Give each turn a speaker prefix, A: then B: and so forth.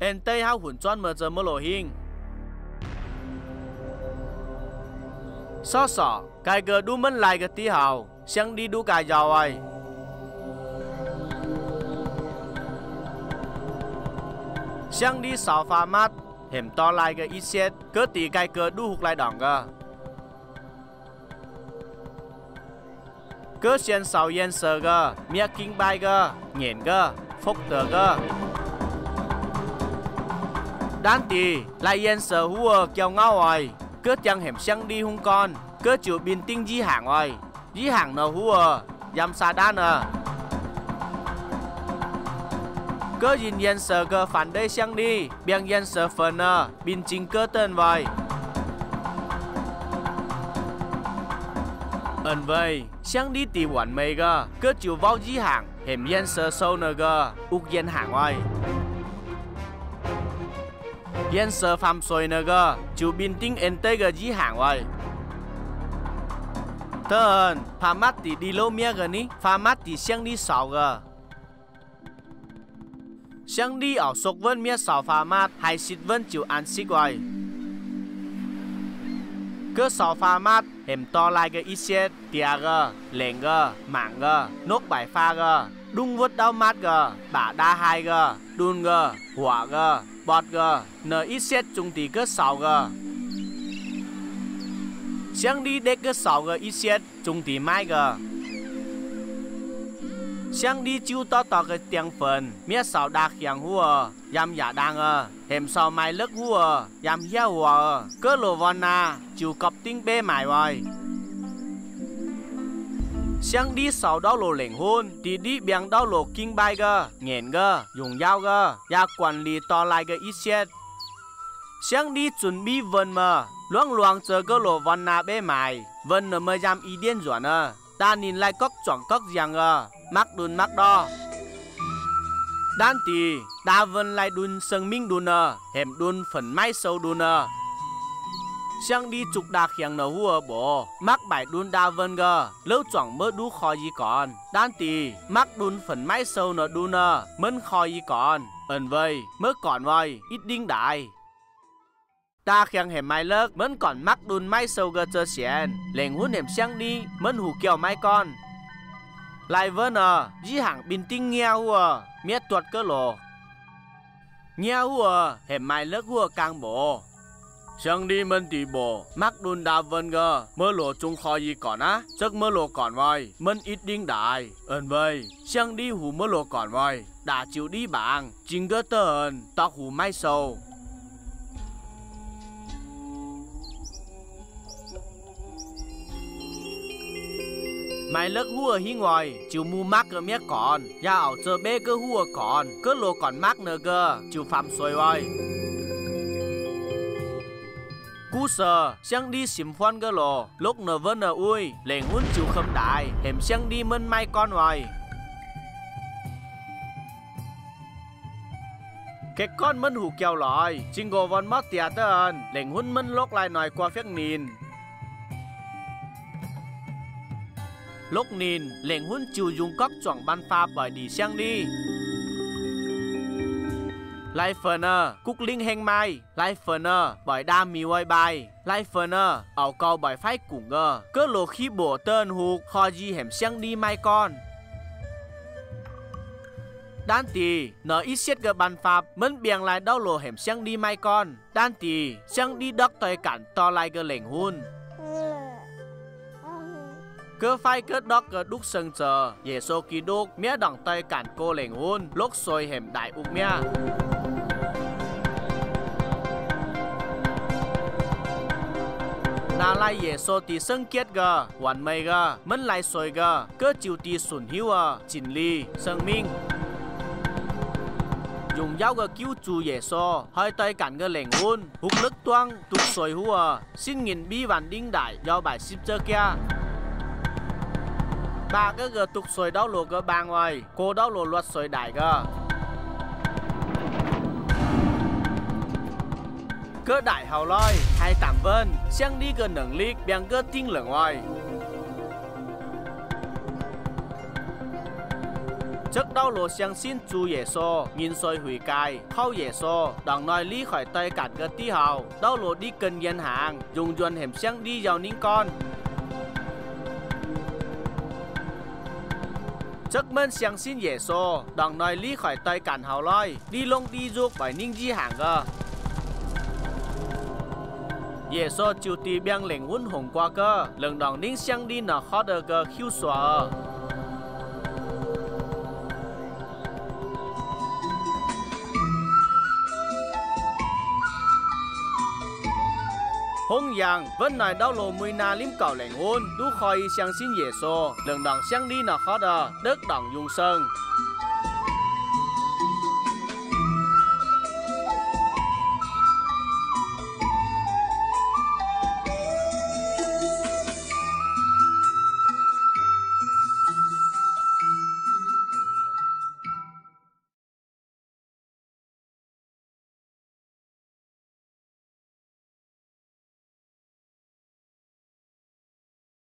A: en tây hao hùn chọn mở giờ mơ lộ hình. So sọ cái gờ đu mân lại cái tí hào sang đi đu cái giàu ai. Sang đi sáu pha mát hẻm to lại cái ít xét cỡ tí cái gờ đu hụt lại đỏng gờ. cỡ xiên sáu yên sờ gờ, mía kinh bay gờ, nhện gờ, phúc tờ cơ đan tì lại yên sở hùa ờ, kéo ngao rồi. Cứ chẳng hiểm xăng đi hung con cứ chịu bình tinh di hàng rồi. Di hàng nở hùa yam ờ, sa đan nở Cứ nhìn yên sở cơ phản đây xăng đi, biang yên sở phần nở bin chính cơ tên vậy ẩn vậy sang đi tì quản mây cơ cứ chịu vào di hàng hiểm yên sở sâu nở cơ uk yên hàng vậy yên sơ phạm soi nở cơ chịu bin tinh en tây cơ di hàng vậy tên phá mắt tì đi lâu mía gơ ní phá mắt tì sang đi sáu gơ. Sang đi ở sốc vân mía sáu phá mắt hay xịt vân chịu ăn xích vậy cơ sáu phá mắt hem to lại cái ít xét tia gơ lệnh gơ, mạng gơ, nốt bài pha gơ đúng vớt đau mát gờ bả đa hai gờ đun gờ hỏa gờ bọt gờ nở ít xét chung tí cơ sáu gờ. Sáng đi đế cơ sáu gờ ít xét chung tí mai gờ. Sáng đi chiêu to to cái tiếng phần mía sáu đa khiang hùa yam giả đang ờ, hem sau mai lức hùa yam hia hùa cơ lô vòn na chiêu cọp tinh bê mải vòi sang đi sau đau lộ lệnh hôn đi đi biang đau lộ kinh bay gơ, nghẹn gơ, dùng dao gơ, ya quản lý to lại cái ít xét sang đi chuẩn bị vần mà luang luang chờ cơ lộ văn na bê mài, Vần nở mơ giam ý điên dọn à ta nhìn lại cóc chọn cóc giang à mắc đun mắc đo. Đan tì, ta vân lại đun sân minh đun à hẻm đun phần mai sâu đun à sang đi chụp đà khiang nở hùa bố mắc bài đun đa vân gờ lâu chọn mơ đu khó gì còn đan tì mắc đun phần mai sâu nở đun nơ, mân khó gì còn ẩn vây, mơ còn vây ít đinh đại ta khiang hẻm mai lợt mẫn còn mắc đun mai sâu gờ chơ xiên lệnh hút hẻm sang đi mẫn hủ kẹo mai con. Lại vân nờ dĩ hàng bình tinh nghe hùa, miết tuột cơ lộ nghe hùa, hẻm mai lợt hùa càng bổ sang đi mình tỷ bộ mắc đun đa vân gơ, mơ lộ trung kho gì còn á chắc mơ lộ còn vòi, mình ít đinh đại. Ơn vây sang đi hù mơ lộ còn vòi, đã chịu đi bảng chính cơ ơn, tóc hù mai sâu mày lắc hùa hi ngoài chiều mu mắc cơ mía còn ya ảo chờ bê cơ hùa còn cơ lô còn mắc nữa cơ chiều phạm xoay vai cú sờ sang đi xìm khoan gơ lò lúc nở vân nở ui lệnh hun chịu khâm đại. Hẻm sang đi mân mai con hoài. Cái con mân hủ kèo lòi. Chinh gò vòn mót tiệt ơn. Lệnh hun mân lốc lại nòi qua phép Nìn. lúc Nìn lệnh hun chịu dùng cóc chọn ban pha bởi đi sang đi Lifener, cúc liên hẹn mai, Lifener, bởi đa mì ơi bài, Lifener, ảo cầu bởi phái củ ngơ. Cứ lộ khi bổ tên hụt, khó gì hẻm xăng đi mai con. Đan tì, nở ít xét gờ bàn pháp, mến biếng lại đau lộ hẻm xăng đi mai con. Đan tì, xăng đi đắc tòi cản to lại gờ lệnh hôn. Cơ phai cơ đọc cơ đúc sân chờ, dễ sô kỳ đúc, mía đẳng tay cản cô lệnh hôn, lúc xôi hẻm đại ục mía. na lai ye so ti sân kiết gờ hoàn mây gờ mân lai soi gờ cơ chiều ti sùn hiu à chỉnh ly sân minh. Dùng dao gờ cứu chu ye so hơi tay cản gờ lệnh hôn hút lực toang tục soi hua à xin nghìn bi vạn đinh đại do bài ship chơi kia. Ba cái gờ tục soi đau lùa gờ ba ngoài, cô đau lùa luật soi đại gờ cơ đại hào loi, hai tạm bên sang đi gần nâng liệt biang cơ tiên lửa ngoài. Trước đó lộ sang xin chú giê xô nhìn soi hủy cài khâu giê xô đằng nói lý khỏi tay cản cơ tí hào đó lộ đi cần yên hàng, dùng dồn hẻm sang đi giàu nín con. Chắc mình sáng xin giê xô đằng nói lý khỏi tay cản hào loi, đi lông đi ruột bởi ninh di hàng cơ 耶稣就地变灵魂红qua个，令当nín sang đi nó khó được cái khiêu xóa. 弘扬本来道路每那领搞灵魂，都可以相信耶稣，能当上帝那好的得当永生。